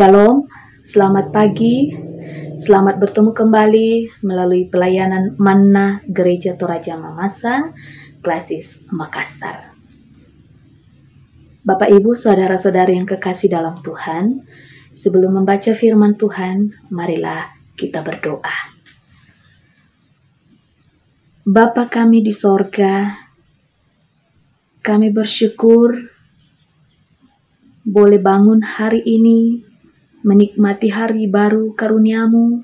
Shalom, selamat pagi, selamat bertemu kembali melalui pelayanan Manna Gereja Toraja Mamasa, Klasis Makassar. Bapak Ibu, saudara-saudari yang kekasih dalam Tuhan, sebelum membaca firman Tuhan, marilah kita berdoa. Bapa kami di sorga, kami bersyukur boleh bangun hari ini, menikmati hari baru karuniamu,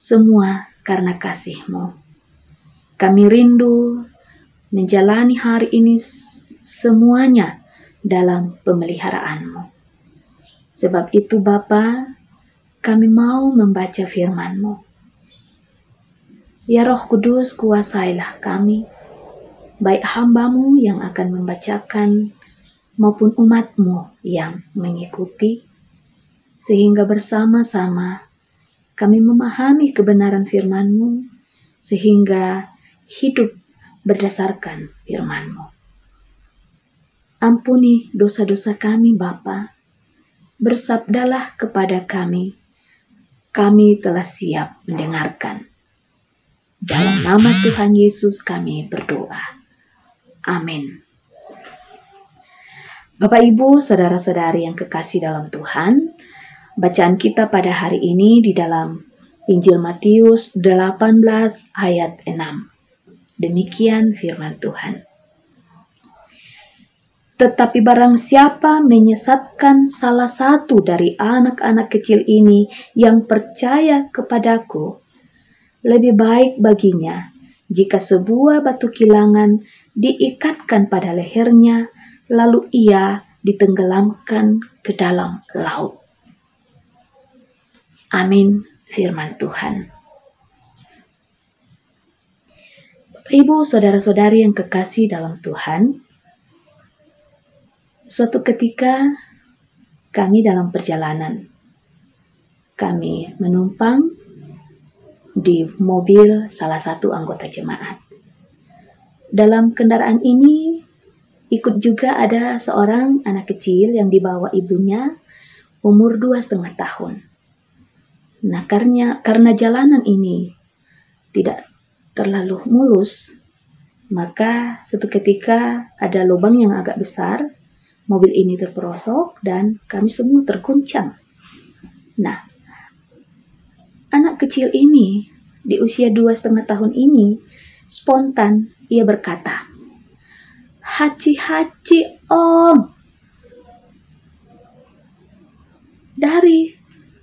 semua karena kasihmu. Kami rindu menjalani hari ini semuanya dalam pemeliharaanmu. Sebab itu Bapa, kami mau membaca firman-Mu. Ya Roh Kudus, kuasailah kami, baik hambamu yang akan membacakan maupun umatmu yang mengikuti, sehingga bersama-sama kami memahami kebenaran firmanmu, sehingga hidup berdasarkan firmanmu. Ampuni dosa-dosa kami Bapa, bersabdalah kepada kami, kami telah siap mendengarkan. Dalam nama Tuhan Yesus kami berdoa. Amin. Bapak Ibu, saudara-saudari yang kekasih dalam Tuhan, bacaan kita pada hari ini di dalam Injil Matius 18 ayat 6. Demikian firman Tuhan. Tetapi barang siapa menyesatkan salah satu dari anak-anak kecil ini yang percaya kepadaku, lebih baik baginya jika sebuah batu kilangan diikatkan pada lehernya, lalu ia ditenggelamkan ke dalam laut. Amin, firman Tuhan. Ibu, saudara-saudari yang kekasih dalam Tuhan, suatu ketika kami dalam perjalanan, kami menumpang di mobil salah satu anggota jemaat. Dalam kendaraan ini ikut juga ada seorang anak kecil yang dibawa ibunya umur dua setengah tahun. Nah karena karena jalanan ini tidak terlalu mulus, maka suatu ketika ada lubang yang agak besar, mobil ini terperosok dan kami semua terguncang. Nah, Anak kecil ini di usia dua setengah tahun ini spontan ia berkata, Haji-haji om. Dari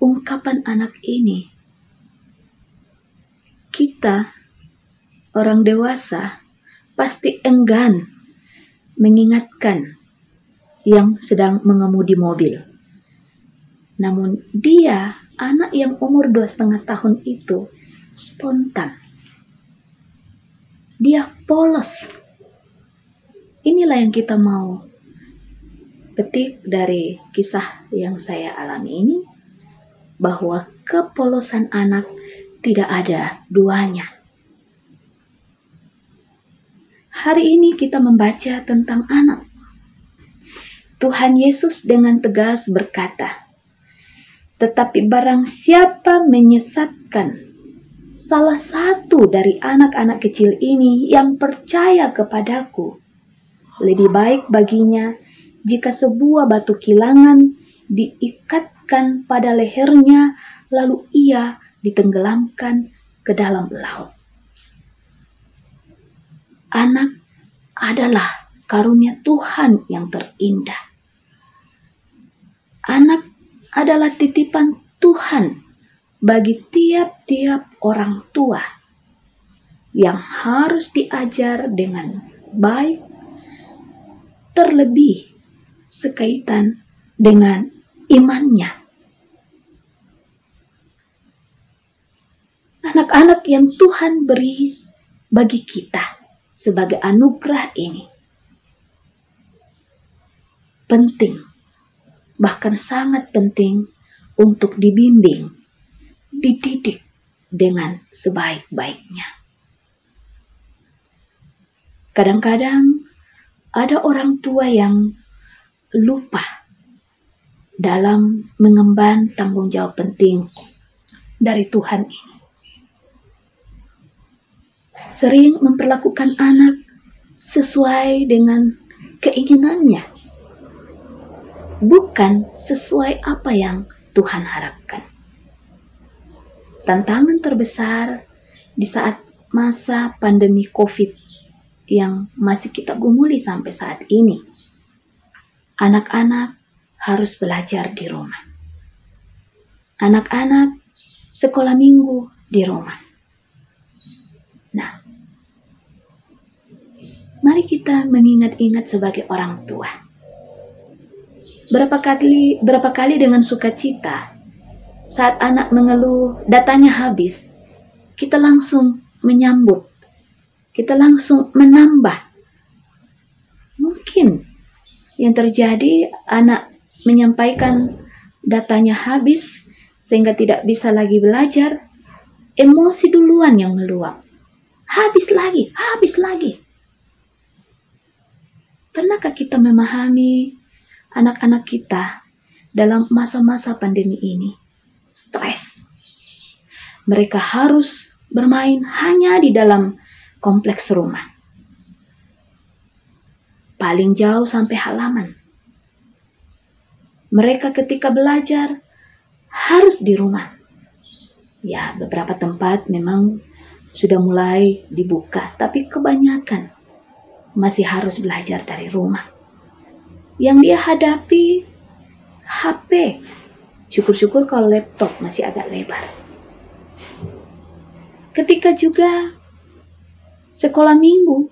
ungkapan anak ini, kita orang dewasa pasti enggan mengingatkan yang sedang mengemudi mobil. Namun dia anak yang umur dua setengah tahun itu spontan. Dia polos. Inilah yang kita mau petik dari kisah yang saya alami ini bahwa kepolosan anak tidak ada duanya. Hari ini kita membaca tentang anak. Tuhan Yesus dengan tegas berkata, tetapi barang siapa menyesatkan salah satu dari anak-anak kecil ini yang percaya kepadaku, lebih baik baginya jika sebuah batu kilangan diikatkan pada lehernya, lalu ia ditenggelamkan ke dalam laut. Anak adalah karunia Tuhan yang terindah. Anak adalah titipan Tuhan bagi tiap-tiap orang tua yang harus diajar dengan baik, terlebih sekaitan dengan imannya. Anak-anak yang Tuhan beri bagi kita sebagai anugerah ini penting bahkan sangat penting untuk dibimbing, dididik dengan sebaik-baiknya. Kadang-kadang ada orang tua yang lupa dalam mengemban tanggung jawab penting dari Tuhan ini. Sering memperlakukan anak sesuai dengan keinginannya, bukan sesuai apa yang Tuhan harapkan. Tantangan terbesar di saat masa pandemi COVID yang masih kita gumuli sampai saat ini. Anak-anak harus belajar di rumah. Anak-anak sekolah minggu di rumah. Nah, mari kita mengingat-ingat sebagai orang tua. Berapa kali berapa kali dengan sukacita saat anak mengeluh datanya habis, kita langsung menyambut. Kita langsung menambah. Mungkin yang terjadi anak menyampaikan datanya habis sehingga tidak bisa lagi belajar. Emosi duluan yang meluap. Habis lagi, habis lagi. Pernahkah kita memahami anak-anak kita dalam masa-masa pandemi ini? Stres. Mereka harus bermain hanya di dalam kompleks rumah. Paling jauh sampai halaman. Mereka ketika belajar harus di rumah. Ya, beberapa tempat memang sudah mulai dibuka, tapi kebanyakan masih harus belajar dari rumah. Yang dia hadapi HP. Syukur-syukur kalau laptop masih agak lebar. Ketika juga sekolah minggu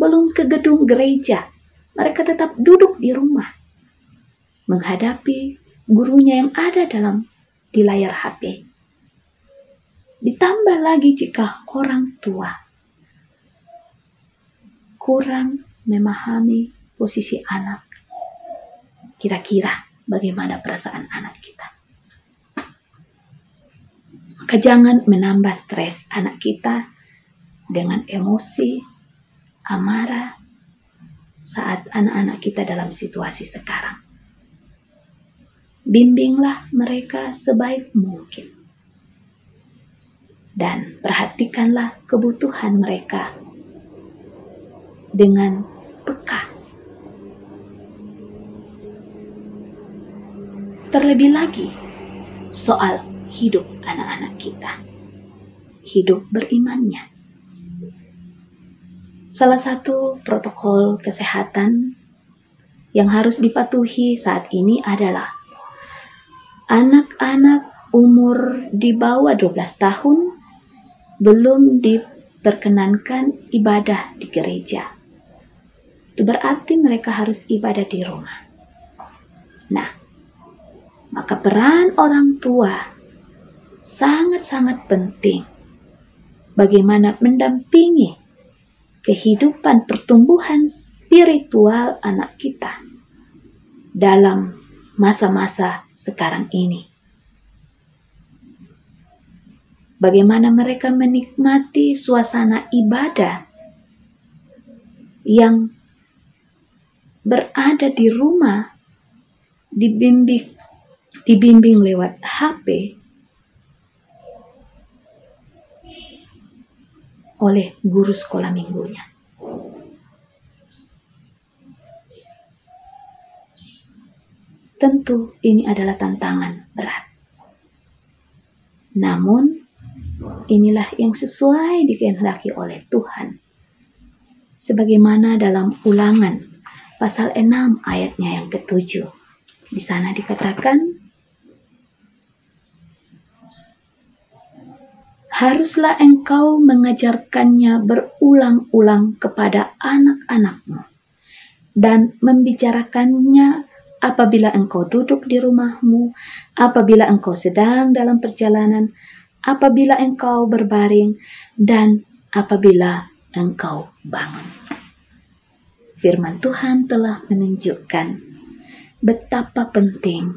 belum ke gedung gereja, mereka tetap duduk di rumah menghadapi gurunya yang ada dalam di layar HP. Ditambah lagi jika orang tua kurang memahami posisi anak. Kira-kira bagaimana perasaan anak kita? Maka jangan menambah stres anak kita dengan emosi, amarah saat anak-anak kita dalam situasi sekarang. Bimbinglah mereka sebaik mungkin. Dan perhatikanlah kebutuhan mereka dengan peka. Terlebih lagi, soal hidup anak-anak kita. Hidup berimannya. Salah satu protokol kesehatan yang harus dipatuhi saat ini adalah anak-anak umur di bawah 12 tahun belum diperkenankan ibadah di gereja. Itu berarti mereka harus ibadah di rumah. Nah, maka peran orang tua sangat-sangat penting bagaimana mendampingi kehidupan pertumbuhan spiritual anak kita dalam masa-masa sekarang ini. Bagaimana mereka menikmati suasana ibadah yang berada di rumah dibimbing dibimbing lewat HP oleh guru sekolah minggunya. Tentu ini adalah tantangan berat. Namun, inilah yang sesuai dikehendaki oleh Tuhan. Sebagaimana dalam ulangan pasal 6 ayatnya yang ketujuh. Di sana dikatakan, haruslah engkau mengajarkannya berulang-ulang kepada anak-anakmu dan membicarakannya apabila engkau duduk di rumahmu, apabila engkau sedang dalam perjalanan, apabila engkau berbaring, dan apabila engkau bangun. Firman Tuhan telah menunjukkan betapa penting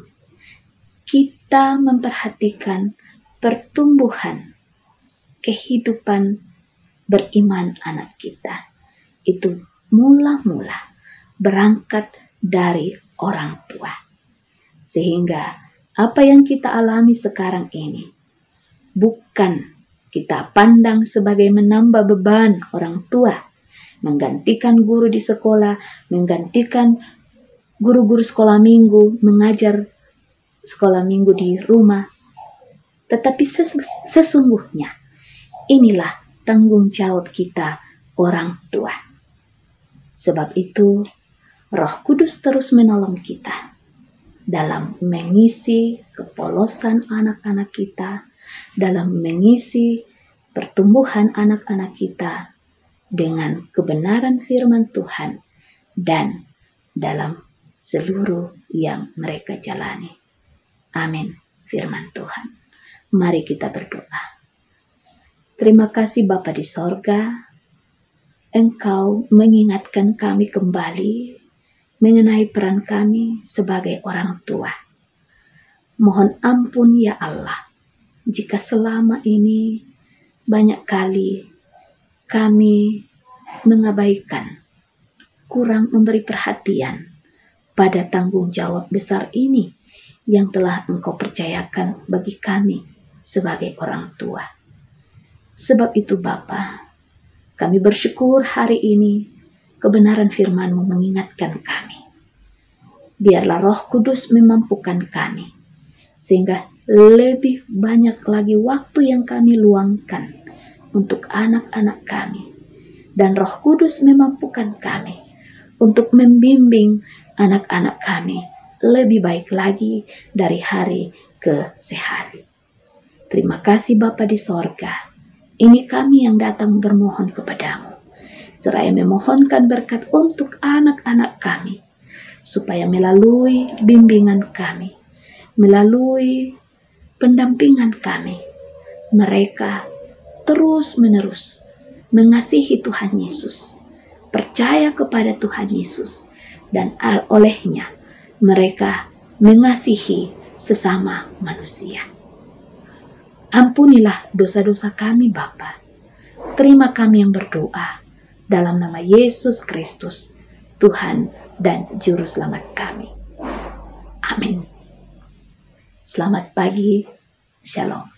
kita memperhatikan pertumbuhan kehidupan beriman anak kita itu mula-mula berangkat dari orang tua. Sehingga apa yang kita alami sekarang ini bukan kita pandang sebagai menambah beban orang tua, menggantikan guru di sekolah, menggantikan guru-guru sekolah minggu, mengajar sekolah minggu di rumah. Tetapi ses sesungguhnya inilah tanggung jawab kita orang tua. Sebab itu, Roh Kudus terus menolong kita dalam mengisi kepolosan anak-anak kita, dalam mengisi pertumbuhan anak-anak kita dengan kebenaran firman Tuhan dan dalam seluruh yang mereka jalani. Amin. Firman Tuhan. Mari kita berdoa. Terima kasih Bapa di sorga, Engkau mengingatkan kami kembali mengenai peran kami sebagai orang tua. Mohon ampun ya Allah, jika selama ini banyak kali kami mengabaikan, kurang memberi perhatian pada tanggung jawab besar ini yang telah Engkau percayakan bagi kami sebagai orang tua. Sebab itu Bapak, kami bersyukur hari ini kebenaran firman-Mu mengingatkan kami. Biarlah roh kudus memampukan kami, sehingga lebih banyak lagi waktu yang kami luangkan untuk anak-anak kami. Dan roh kudus memampukan kami untuk membimbing anak-anak kami lebih baik lagi dari hari ke sehari. Terima kasih Bapa di sorga ini kami yang datang bermohon kepadamu, seraya memohonkan berkat untuk anak-anak kami, supaya melalui bimbingan kami, melalui pendampingan kami, mereka terus-menerus mengasihi Tuhan Yesus, percaya kepada Tuhan Yesus, dan olehnya mereka mengasihi sesama manusia. Ampunilah dosa-dosa kami Bapa. Terima kami yang berdoa dalam nama Yesus Kristus, Tuhan dan Juru Selamat kami. Amin. Selamat pagi, Shalom.